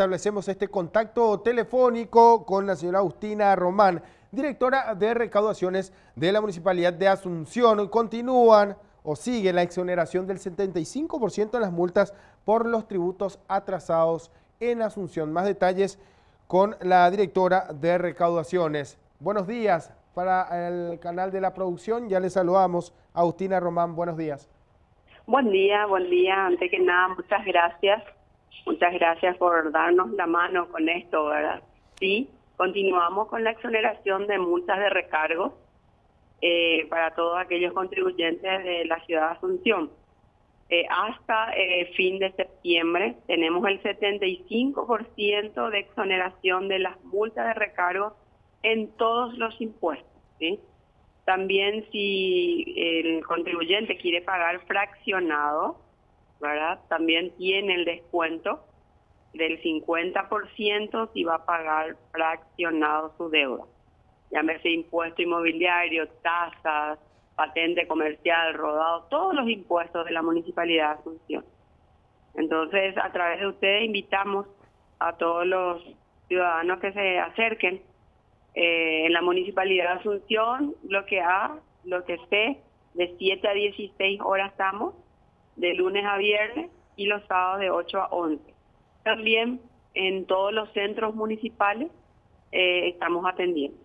establecemos este contacto telefónico con la señora Agustina Román, directora de recaudaciones de la Municipalidad de Asunción. Continúan o sigue la exoneración del 75% de las multas por los tributos atrasados en Asunción. Más detalles con la directora de recaudaciones. Buenos días para el canal de la producción. Ya le saludamos. Agustina Román, buenos días. Buen día, buen día. Antes que nada, muchas gracias. Muchas gracias por darnos la mano con esto, ¿verdad? Sí, continuamos con la exoneración de multas de recargo eh, para todos aquellos contribuyentes de la ciudad de Asunción. Eh, hasta eh, fin de septiembre tenemos el 75% de exoneración de las multas de recargo en todos los impuestos. También si el contribuyente quiere pagar fraccionado, También tiene el descuento del 50% si va a pagar fraccionado su deuda llámese impuesto inmobiliario, tasas, patente comercial, rodado, todos los impuestos de la Municipalidad de Asunción. Entonces, a través de ustedes invitamos a todos los ciudadanos que se acerquen. Eh, en la Municipalidad de Asunción, lo que ha, lo que sé, de 7 a 16 horas estamos, de lunes a viernes y los sábados de 8 a 11. También en todos los centros municipales eh, estamos atendiendo.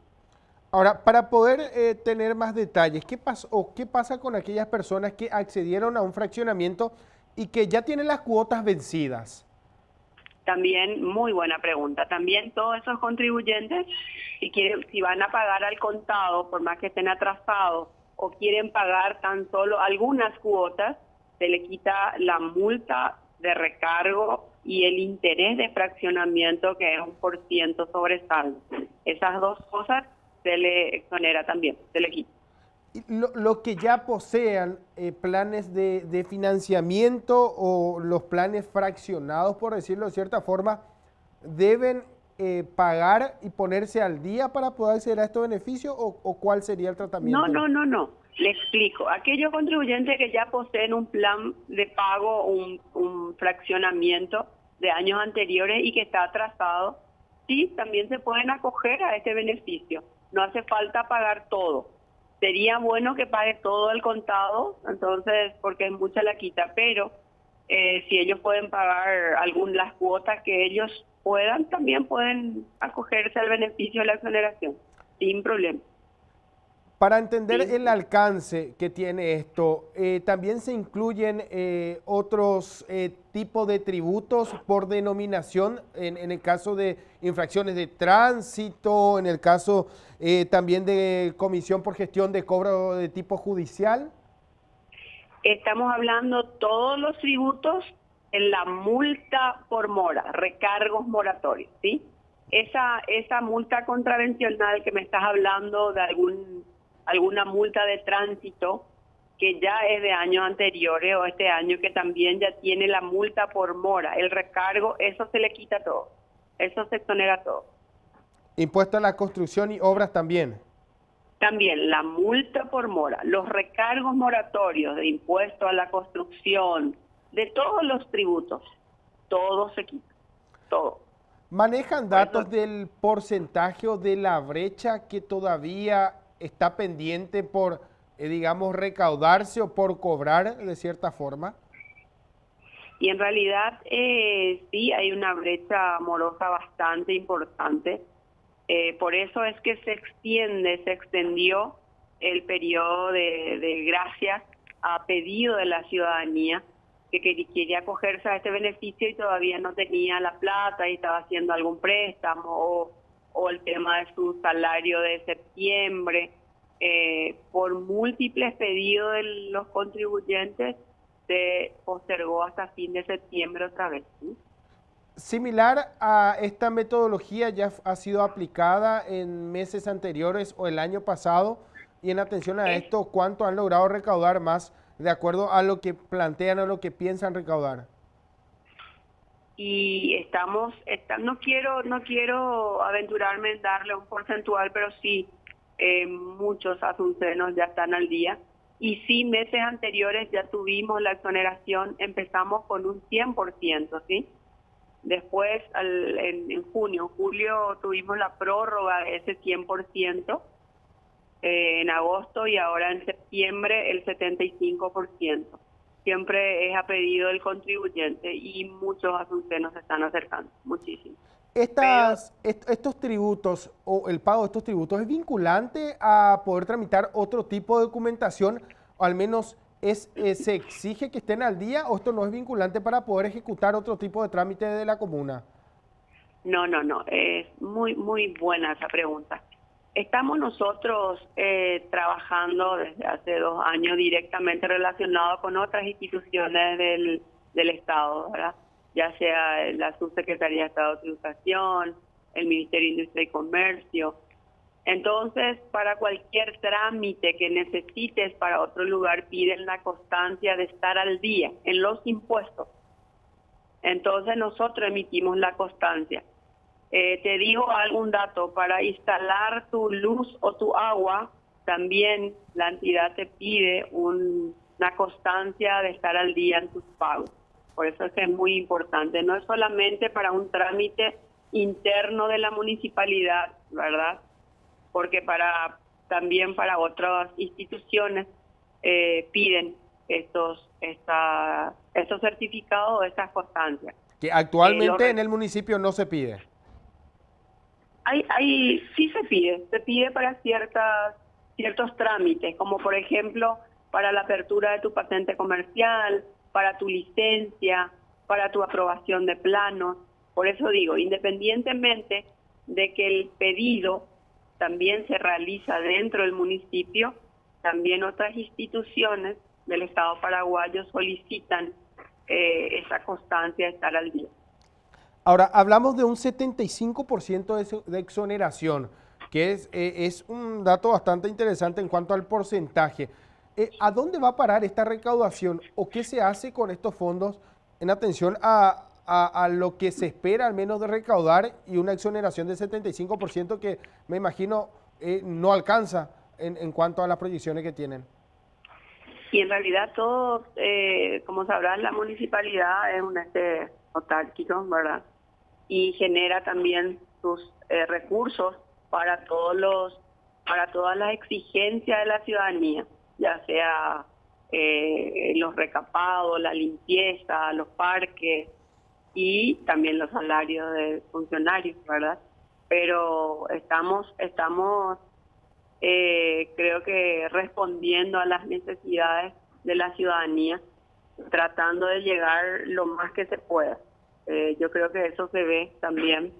Ahora, para poder eh, tener más detalles, ¿qué, o ¿qué pasa con aquellas personas que accedieron a un fraccionamiento y que ya tienen las cuotas vencidas? También, muy buena pregunta. También todos esos contribuyentes, si, quieren, si van a pagar al contado, por más que estén atrasados, o quieren pagar tan solo algunas cuotas, se le quita la multa de recargo y el interés de fraccionamiento, que es un por ciento sobre saldo. Esas dos cosas se le exonera también, se le quita. Los que ya posean eh, planes de, financiamiento o los planes fraccionados, por decirlo de cierta forma, deben eh, pagar y ponerse al día para poder acceder a estos beneficios o, cuál sería el tratamiento? No, no, no, no. Le explico. Aquellos contribuyentes que ya poseen un plan de pago, un, un fraccionamiento de años anteriores y que está atrasado, sí, también se pueden acoger a este beneficio no hace falta pagar todo. Sería bueno que pague todo el contado, entonces, porque es mucha la quita, pero eh, si ellos pueden pagar algunas cuotas que ellos puedan, también pueden acogerse al beneficio de la exoneración, sin problema. Para entender el alcance que tiene esto, eh, también se incluyen eh, otros eh, tipos de tributos por denominación, en, el caso de infracciones de tránsito, en el caso también de comisión por gestión de cobro de tipo judicial. Estamos hablando todos los tributos en la multa por mora, recargos moratorios, ¿sí? Esa, esa multa contravencional que me estás hablando de algún alguna multa de tránsito que ya es de años anteriores o este año que también ya tiene la multa por mora, el recargo, eso se le quita todo, eso se exonera todo. Impuesto a la construcción y obras también. También la multa por mora, los recargos moratorios de impuesto a la construcción, de todos los tributos, todo se quita, todo. ¿Manejan datos del porcentaje o de la brecha que todavía está pendiente por, eh, digamos, recaudarse o por cobrar de cierta forma? Y en realidad eh, sí hay una brecha amorosa bastante importante. Eh, por eso es que se extiende, se extendió el periodo de, de gracia a pedido de la ciudadanía que quería acogerse a este beneficio y todavía no tenía la plata y estaba haciendo algún préstamo o o el tema de su salario de septiembre. Eh, por múltiples pedidos de los contribuyentes se postergó hasta fin de septiembre otra vez. Similar a esta metodología ya ha sido aplicada en meses anteriores o el año pasado y en atención a esto, ¿cuánto han logrado recaudar más de acuerdo a lo que plantean o lo que piensan recaudar? y estamos, no quiero no quiero aventurarme en darle un porcentual, pero sí, eh, muchos asuncenos ya están al día. Y sí, meses anteriores ya tuvimos la exoneración, empezamos con un 100%, ¿sí? Después, en, junio, julio tuvimos la prórroga de ese 100%, eh, en agosto y ahora en septiembre el 75%. Siempre es a pedido del contribuyente y muchos asuncenos se están acercando, muchísimo. Estas, estos tributos o el pago de estos tributos es vinculante a poder tramitar otro tipo de documentación, o al menos es, eh, se exige que estén al día o esto no es vinculante para poder ejecutar otro tipo de trámite de la comuna? No, no, no, es muy, muy buena esa pregunta. Estamos nosotros eh, trabajando desde hace dos años directamente relacionado con otras instituciones del, del Estado, ya sea la Subsecretaría de Estado de Educación, el Ministerio de Industria y Comercio, entonces, para cualquier trámite que necesites para otro lugar, piden la constancia de estar al día en los impuestos. Entonces, nosotros emitimos la constancia. Eh, te digo algún dato, para instalar tu luz o tu agua, también la entidad te pide una constancia de estar al día en tus pagos. Por eso es que es muy importante. No es solamente para un trámite interno de la municipalidad, ¿verdad? Porque para también para otras instituciones eh, piden estos esta, estos certificados o estas constancias. Que actualmente en el municipio no se pide. Hay, hay, sí se pide, se pide para ciertas, ciertos trámites, como por ejemplo para la apertura de tu patente comercial, para tu licencia, para tu aprobación de planos. Por eso digo, independientemente de que el pedido también se realiza dentro del municipio, también otras instituciones del Estado paraguayo solicitan eh, esa constancia de estar al día. Ahora, hablamos de un 75% de, exoneración, que es, eh, es un dato bastante interesante en cuanto al porcentaje. Eh, ¿A dónde va a parar esta recaudación o qué se hace con estos fondos en atención a, a, lo que se espera al menos de recaudar y una exoneración del 75% que me imagino eh, no alcanza en, en, cuanto a las proyecciones que tienen. Y en realidad todo, eh, como sabrán, la municipalidad es un autárquico, ¿verdad? Y genera también sus eh, recursos para todos los, para todas las exigencias de la ciudadanía, ya sea los recapados, la limpieza, los parques, y también los salarios de funcionarios, ¿verdad? Pero estamos, estamos eh, creo que respondiendo a las necesidades de la ciudadanía, tratando de llegar lo más que se pueda. Eh, yo creo que eso se ve también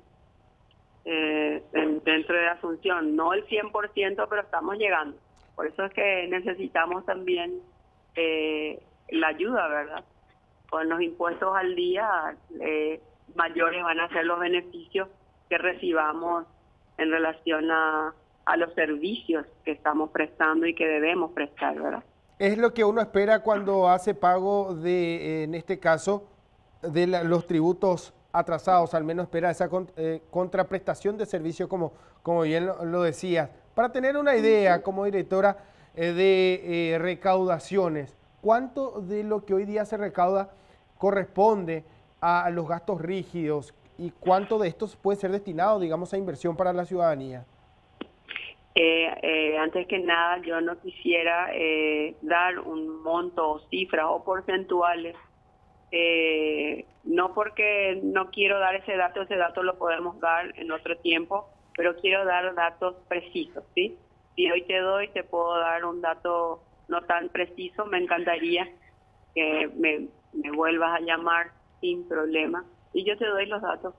eh, dentro de Asunción, no el 100%, pero estamos llegando. Por eso es que necesitamos también la ayuda, ¿verdad? Con los impuestos al día, eh, mayores van a ser los beneficios que recibamos en relación a, a los servicios que estamos prestando y que debemos prestar, ¿verdad? Es lo que uno espera cuando hace pago de, en este caso, de los tributos atrasados, al menos espera esa eh, contraprestación de servicio, como, como bien lo, decías. Para tener una idea, como directora eh, de recaudaciones, ¿cuánto de lo que hoy día se recauda corresponde a los gastos rígidos y cuánto de estos puede ser destinado, digamos, a inversión para la ciudadanía? Eh, eh, antes que nada, yo no quisiera eh, dar un monto cifras o porcentuales, no porque no quiero dar ese dato, ese dato lo podemos dar en otro tiempo, pero quiero dar datos precisos, ¿sí? Si hoy te doy, te puedo dar un dato no tan preciso, me encantaría que me, vuelvas a llamar sin problema y yo te doy los datos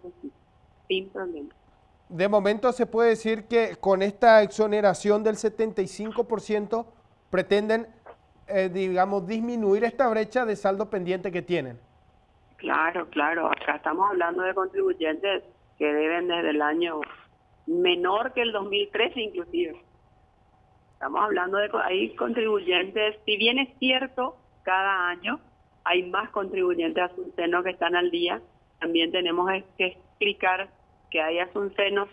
sin problema. De momento se puede decir que con esta exoneración del 75% pretenden, eh, digamos, disminuir esta brecha de saldo pendiente que tienen. Claro, claro. Acá estamos hablando de contribuyentes que deben desde el año menor que el 2013 inclusive. Estamos hablando de, hay contribuyentes, si bien es cierto cada año hay más contribuyentes asuncenos que están al día. También tenemos que explicar que hay asuncenos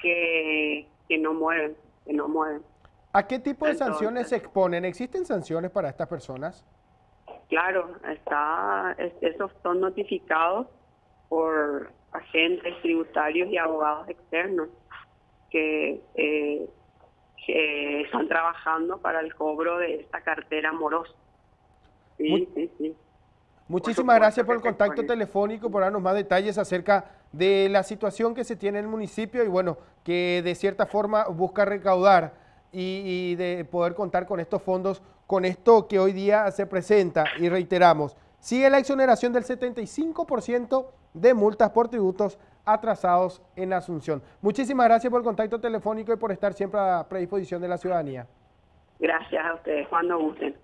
que, que no mueven, que no mueven. ¿A qué tipo de sanciones se exponen? ¿Existen sanciones para estas personas? Claro, está, esos son notificados por, agentes tributarios y abogados externos que, eh, que están trabajando para el cobro de esta cartera morosa. Sí, sí, sí. Muchísimas gracias por el contacto telefónico, por darnos más detalles acerca de la situación que se tiene en el municipio y bueno, que de cierta forma busca recaudar y, de poder contar con estos fondos, con esto que hoy día se presenta y reiteramos, sigue la exoneración del 75% de multas por tributos atrasados en Asunción. Muchísimas gracias por el contacto telefónico y por estar siempre a predisposición de la ciudadanía. Gracias a ustedes, cuando gusten.